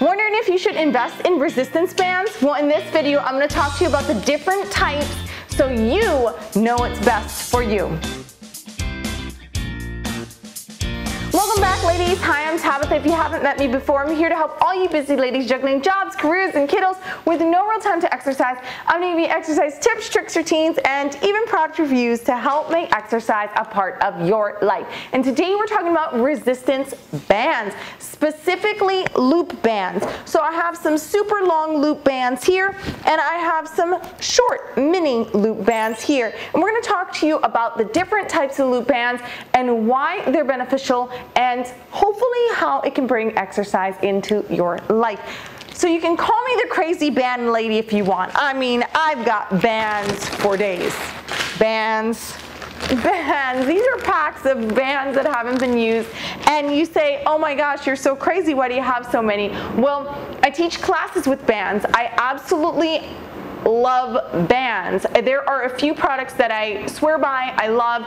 Wondering if you should invest in resistance bands? Well, in this video, I'm gonna talk to you about the different types so you know what's best for you. Welcome back ladies. Hi, I'm Tabitha. If you haven't met me before, I'm here to help all you busy ladies juggling jobs, careers, and kiddos with no real time to exercise. I'm gonna give you exercise tips, tricks, routines, and even product reviews to help make exercise a part of your life. And today we're talking about resistance bands, specifically loop bands. So I have some super long loop bands here, and I have some short mini loop bands here. And we're gonna talk to you about the different types of loop bands and why they're beneficial and hopefully how it can bring exercise into your life. So you can call me the crazy band lady if you want. I mean, I've got bands for days. Bands, bands. These are packs of bands that haven't been used. And you say, oh my gosh, you're so crazy. Why do you have so many? Well, I teach classes with bands. I absolutely love bands. There are a few products that I swear by, I love,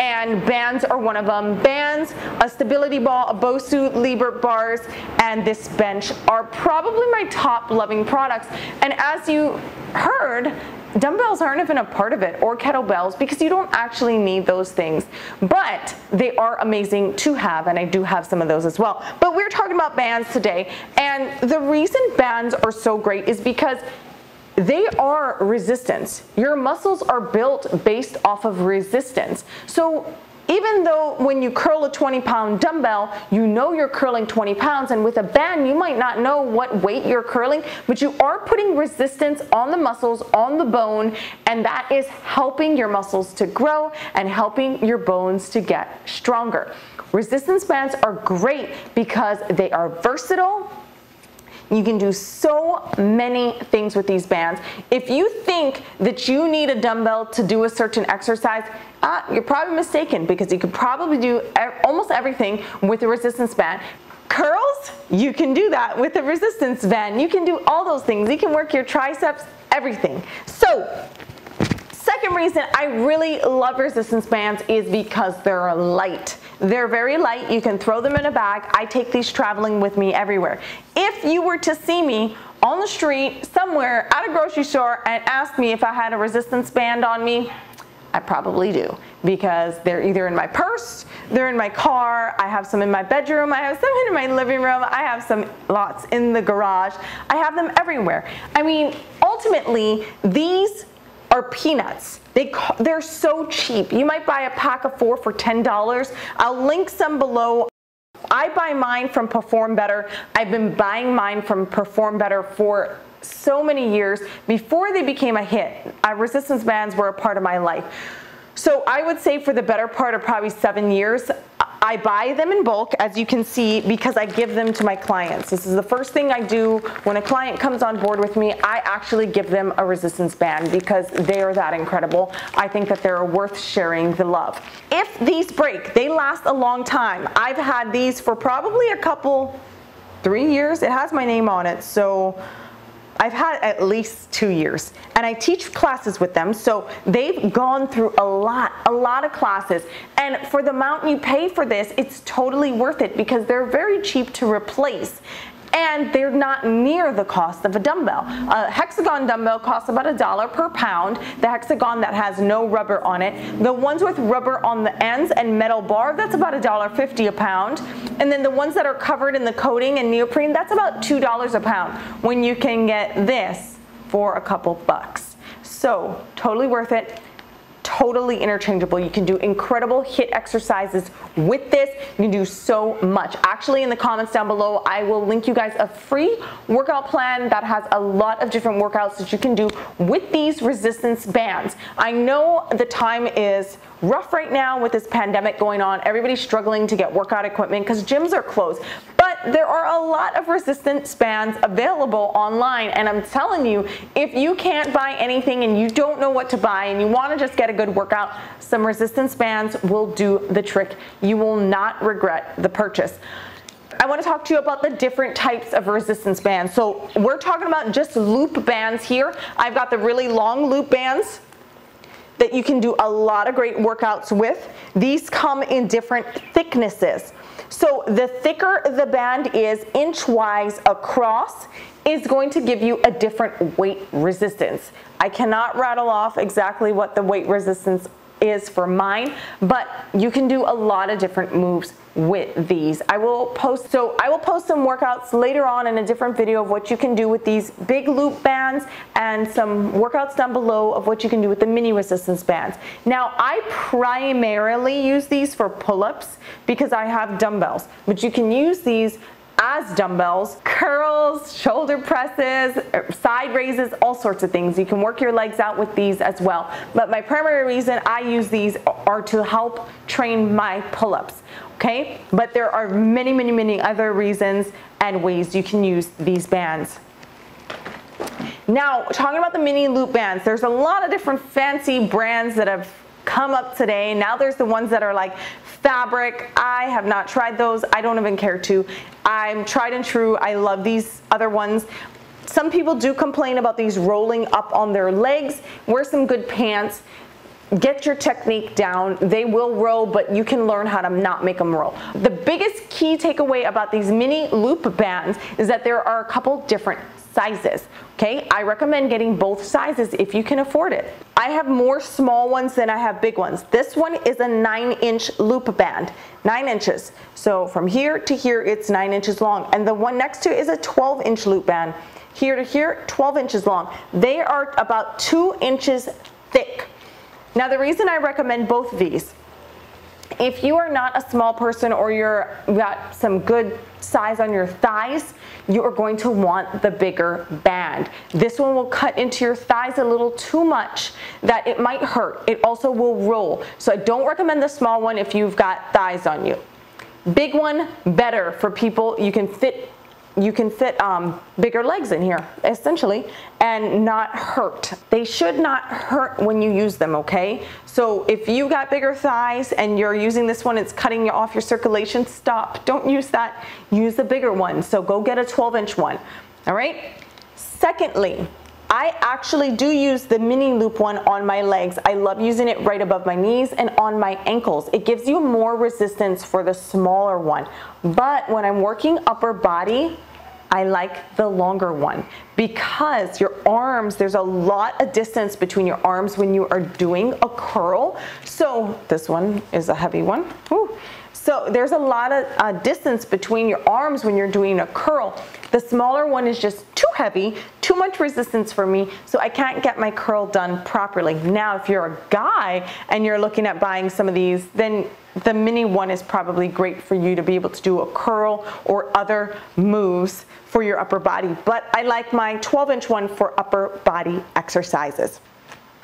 and bands are one of them. Bands, a stability ball, a Bosu Lebert bars, and this bench are probably my top loving products. And as you heard, dumbbells aren't even a part of it or kettlebells because you don't actually need those things but they are amazing to have and I do have some of those as well but we're talking about bands today and the reason bands are so great is because they are resistance. Your muscles are built based off of resistance. So even though when you curl a 20 pound dumbbell, you know you're curling 20 pounds, and with a band, you might not know what weight you're curling, but you are putting resistance on the muscles, on the bone, and that is helping your muscles to grow and helping your bones to get stronger. Resistance bands are great because they are versatile, you can do so many things with these bands. If you think that you need a dumbbell to do a certain exercise, uh, you're probably mistaken because you could probably do almost everything with a resistance band. Curls, you can do that with a resistance band. You can do all those things. You can work your triceps, everything. So second reason I really love resistance bands is because they're light. They're very light. You can throw them in a bag. I take these traveling with me everywhere. If you were to see me on the street somewhere at a grocery store and ask me if I had a resistance band on me, I probably do because they're either in my purse, they're in my car, I have some in my bedroom, I have some in my living room, I have some lots in the garage. I have them everywhere. I mean, ultimately, these are peanuts. They, they're so cheap. You might buy a pack of four for $10. I'll link some below. I buy mine from Perform Better. I've been buying mine from Perform Better for so many years before they became a hit. Uh, resistance bands were a part of my life. So I would say for the better part of probably seven years, I buy them in bulk, as you can see, because I give them to my clients. This is the first thing I do when a client comes on board with me. I actually give them a resistance band because they are that incredible. I think that they're worth sharing the love. If these break, they last a long time. I've had these for probably a couple, three years. It has my name on it, so I've had at least two years and I teach classes with them so they've gone through a lot a lot of classes. And for the amount you pay for this it's totally worth it because they're very cheap to replace and they're not near the cost of a dumbbell. A hexagon dumbbell costs about a dollar per pound. The hexagon that has no rubber on it. The ones with rubber on the ends and metal bar, that's about a dollar fifty a pound. And then the ones that are covered in the coating and neoprene, that's about two dollars a pound. When you can get this for a couple bucks. So totally worth it totally interchangeable. You can do incredible HIIT exercises with this. You can do so much. Actually, in the comments down below, I will link you guys a free workout plan that has a lot of different workouts that you can do with these resistance bands. I know the time is rough right now with this pandemic going on. Everybody's struggling to get workout equipment because gyms are closed. There are a lot of resistance bands available online. And I'm telling you, if you can't buy anything and you don't know what to buy and you want to just get a good workout, some resistance bands will do the trick. You will not regret the purchase. I want to talk to you about the different types of resistance bands. So we're talking about just loop bands here. I've got the really long loop bands that you can do a lot of great workouts with. These come in different thicknesses. So the thicker the band is inch-wise across is going to give you a different weight resistance. I cannot rattle off exactly what the weight resistance is for mine, but you can do a lot of different moves with these. I will post, so I will post some workouts later on in a different video of what you can do with these big loop bands and some workouts down below of what you can do with the mini resistance bands. Now I primarily use these for pull-ups because I have dumbbells, but you can use these as dumbbells, curls, shoulder presses, er, side raises, all sorts of things. You can work your legs out with these as well. But my primary reason I use these are to help train my pull-ups, okay? But there are many, many, many other reasons and ways you can use these bands. Now, talking about the mini loop bands, there's a lot of different fancy brands that have come up today. Now there's the ones that are like fabric. I have not tried those. I don't even care to. I'm tried and true. I love these other ones. Some people do complain about these rolling up on their legs. Wear some good pants. Get your technique down. They will roll, but you can learn how to not make them roll. The biggest key takeaway about these mini loop bands is that there are a couple different sizes. Okay, I recommend getting both sizes if you can afford it. I have more small ones than I have big ones. This one is a nine inch loop band, nine inches. So from here to here, it's nine inches long. And the one next to it is a 12 inch loop band. Here to here, 12 inches long. They are about two inches thick. Now the reason I recommend both of these if you are not a small person or you're got some good size on your thighs, you are going to want the bigger band. This one will cut into your thighs a little too much that it might hurt. It also will roll. So I don't recommend the small one if you've got thighs on you. Big one, better for people. You can fit you can fit um, bigger legs in here, essentially, and not hurt. They should not hurt when you use them, okay? So if you got bigger thighs and you're using this one, it's cutting you off your circulation, stop. Don't use that. Use the bigger one. So go get a 12 inch one, all right? Secondly, I actually do use the mini loop one on my legs. I love using it right above my knees and on my ankles. It gives you more resistance for the smaller one. But when I'm working upper body, I like the longer one because your arms, there's a lot of distance between your arms when you are doing a curl. So this one is a heavy one. Ooh. So there's a lot of uh, distance between your arms when you're doing a curl. The smaller one is just too heavy, too much resistance for me, so I can't get my curl done properly. Now, if you're a guy and you're looking at buying some of these, then the mini one is probably great for you to be able to do a curl or other moves for your upper body. But I like my 12 inch one for upper body exercises.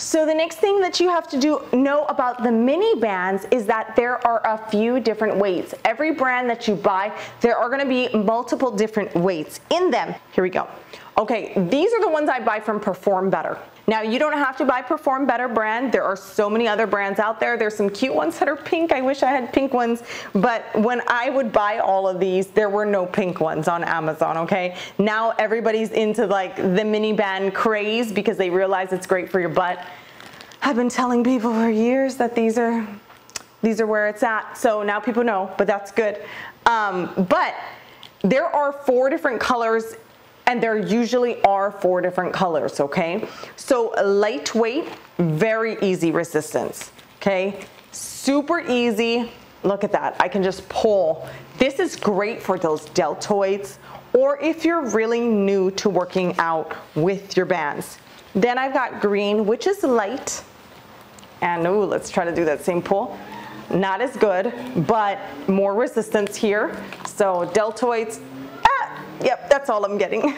So the next thing that you have to do know about the mini bands is that there are a few different weights. Every brand that you buy, there are gonna be multiple different weights in them. Here we go. Okay, these are the ones I buy from Perform Better. Now you don't have to buy Perform Better brand. There are so many other brands out there. There's some cute ones that are pink. I wish I had pink ones. But when I would buy all of these, there were no pink ones on Amazon, okay? Now everybody's into like the mini band craze because they realize it's great for your butt. I've been telling people for years that these are these are where it's at. So now people know, but that's good. Um, but there are four different colors and there usually are four different colors, okay? So lightweight, very easy resistance, okay? Super easy, look at that, I can just pull. This is great for those deltoids or if you're really new to working out with your bands. Then I've got green, which is light. And ooh, let's try to do that same pull. Not as good, but more resistance here. So deltoids, Yep, that's all I'm getting.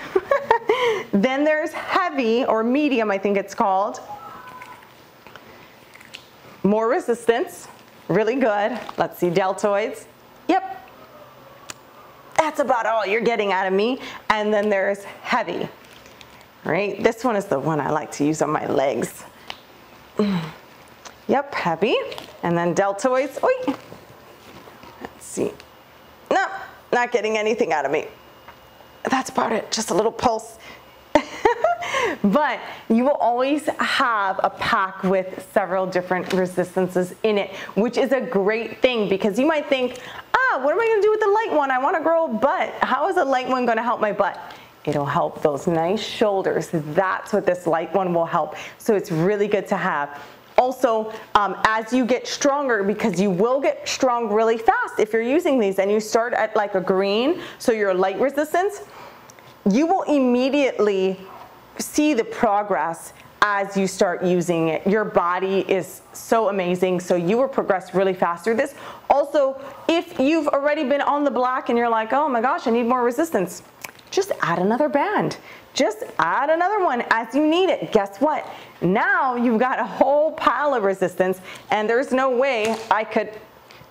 then there's heavy or medium, I think it's called. More resistance, really good. Let's see, deltoids. Yep, that's about all you're getting out of me. And then there's heavy, right? This one is the one I like to use on my legs. Yep, heavy. And then deltoids, Oi. Let's see. No, not getting anything out of me that's about it, just a little pulse. but you will always have a pack with several different resistances in it, which is a great thing because you might think, ah, what am I gonna do with the light one? I wanna grow a butt. How is a light one gonna help my butt? It'll help those nice shoulders. That's what this light one will help. So it's really good to have. Also, um, as you get stronger, because you will get strong really fast if you're using these and you start at like a green, so you're light resistance, you will immediately see the progress as you start using it. Your body is so amazing, so you will progress really fast through this. Also, if you've already been on the black and you're like, oh my gosh, I need more resistance, just add another band. Just add another one as you need it. Guess what? Now you've got a whole pile of resistance and there's no way I could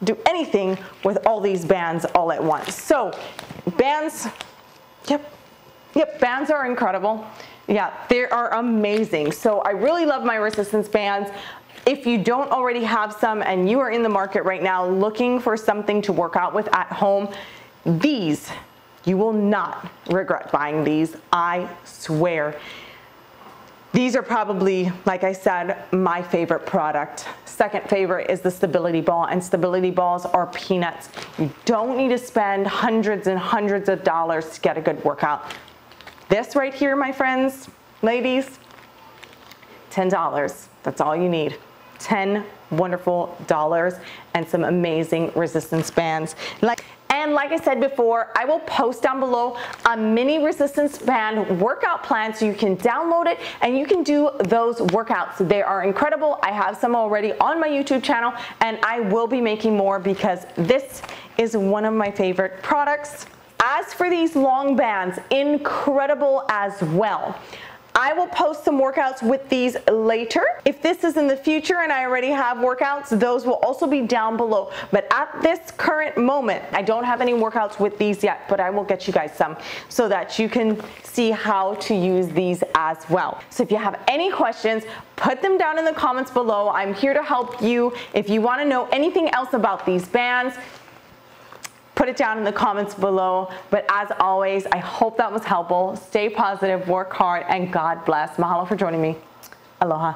do anything with all these bands all at once. So bands, yep, yep, bands are incredible. Yeah, they are amazing. So I really love my resistance bands. If you don't already have some and you are in the market right now looking for something to work out with at home, these you will not regret buying these, I swear. These are probably, like I said, my favorite product. Second favorite is the Stability Ball, and Stability Balls are peanuts. You don't need to spend hundreds and hundreds of dollars to get a good workout. This right here, my friends, ladies, $10. That's all you need. 10 wonderful dollars and some amazing resistance bands. Like and like I said before, I will post down below a mini resistance band workout plan so you can download it and you can do those workouts. They are incredible. I have some already on my YouTube channel and I will be making more because this is one of my favorite products. As for these long bands, incredible as well. I will post some workouts with these later. If this is in the future and I already have workouts, those will also be down below. But at this current moment, I don't have any workouts with these yet, but I will get you guys some so that you can see how to use these as well. So if you have any questions, put them down in the comments below. I'm here to help you. If you wanna know anything else about these bands, put it down in the comments below. But as always, I hope that was helpful. Stay positive, work hard, and God bless. Mahalo for joining me. Aloha.